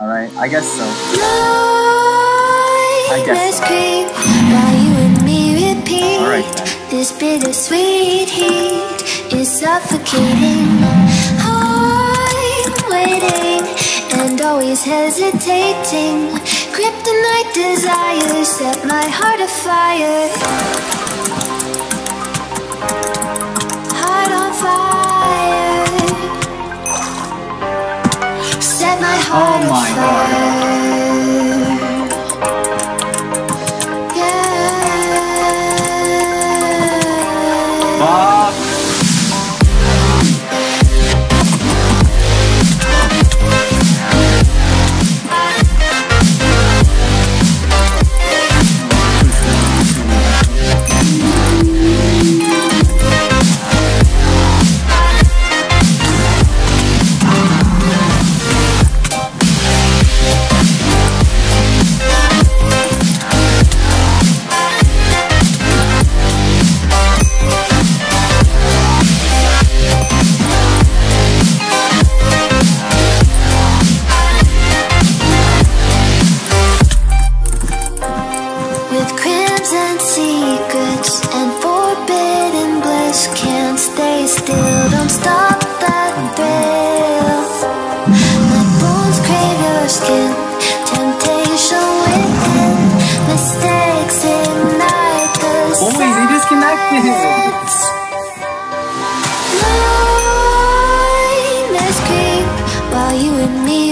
Alright, I guess so. I guess so. creep while you and me repeat. Alright then. This bittersweet heat is suffocating. I'm waiting and always hesitating. Kryptonite desires set my heart afire. Oh my afire.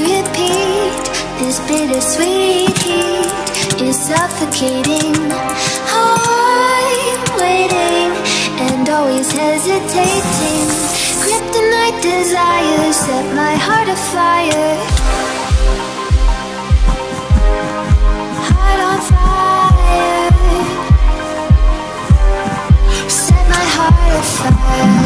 Repeat This bittersweet heat. Is suffocating I'm waiting and always hesitating. Kryptonite desires set my heart afire heart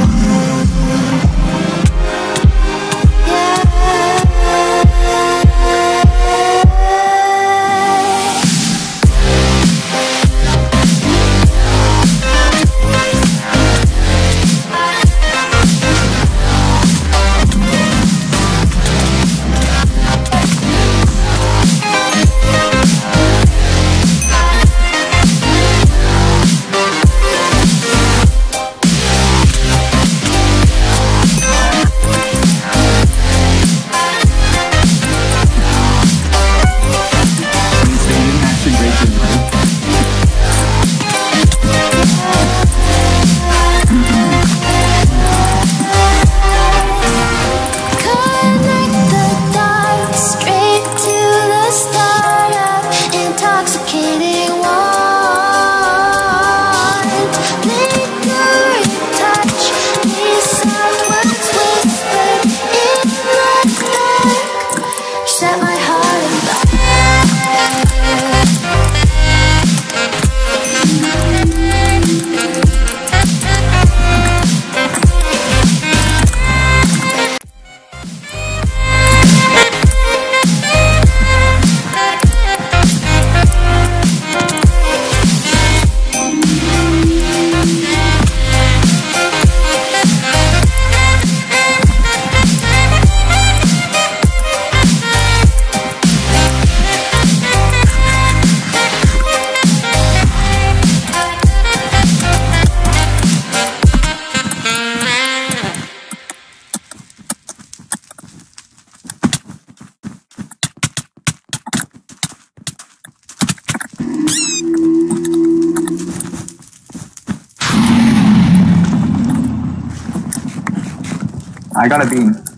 I got a beam.